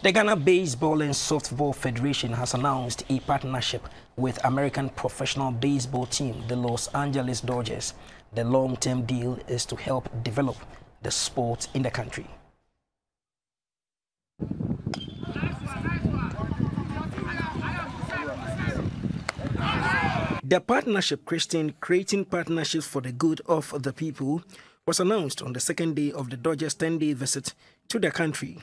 The Ghana Baseball and Softball Federation has announced a partnership with American professional baseball team, the Los Angeles Dodgers. The long-term deal is to help develop the sport in the country. The partnership, Christian, creating partnerships for the good of the people, was announced on the second day of the Dodgers' 10-day visit to the country.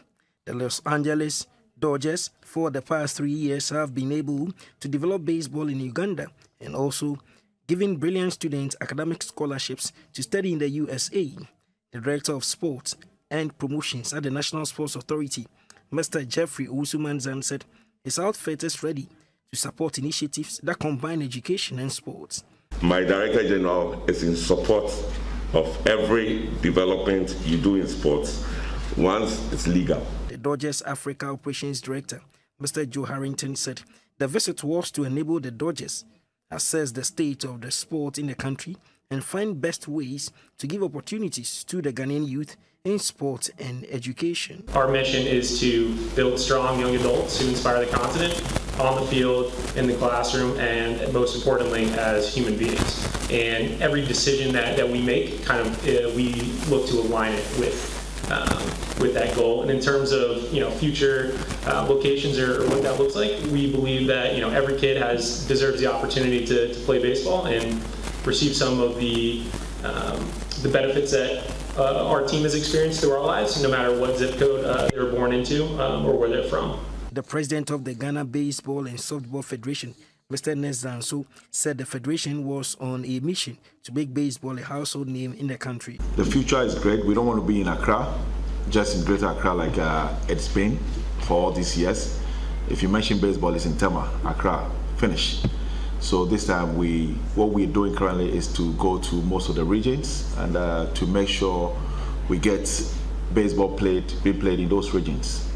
The Los Angeles Dodgers, for the past three years, have been able to develop baseball in Uganda and also giving brilliant students academic scholarships to study in the USA. The Director of Sports and Promotions at the National Sports Authority, Mr. Jeffrey Usumanzan, said his outfit is ready to support initiatives that combine education and sports. My Director General is in support of every development you do in sports once it's legal. Dodgers Africa Operations Director, Mr. Joe Harrington, said the visit was to enable the Dodgers assess the state of the sport in the country and find best ways to give opportunities to the Ghanaian youth in sport and education. Our mission is to build strong young adults who inspire the continent on the field, in the classroom, and most importantly, as human beings. And every decision that, that we make, kind of, uh, we look to align it with um, with that goal. And in terms of you know future uh, locations or, or, what that looks like, we believe that you know every kid has deserves the opportunity to, to play baseball and receive some of the um, the benefits that uh, our team has experienced through our lives, no matter what zip code uh, they're born into um, or where they're from. The president of the Ghana Baseball and Softball Federation, Mr. Nezanso, said the federation was on a mission to make baseball a household name in the country. The future is great. We don't want to be in Accra, just in Greater Accra like uh, it's been for all these years. If you mention baseball, it's in Tema, Accra, finish. So this time, we what we're doing currently is to go to most of the regions and uh, to make sure we get baseball played, be played in those regions.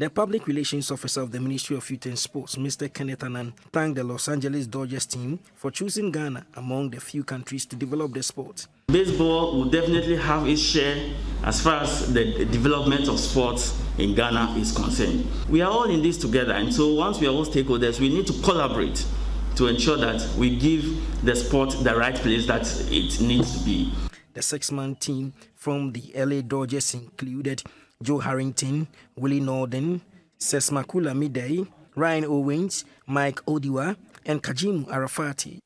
The public relations officer of the Ministry of Youth and Sports, Mr. Kenneth Annan, thanked the Los Angeles Dodgers team for choosing Ghana among the few countries to develop the sport. Baseball will definitely have its share as far as the development of sports in Ghana is concerned. We are all in this together, and so once we are all stakeholders, we need to collaborate to ensure that we give the sport the right place that it needs to be. The six-man team from the LA Dodgers included Joe Harrington, Willie Norden, Sesmakula Midday, Ryan Owens, Mike Odiwa, and Kajimu Arafati.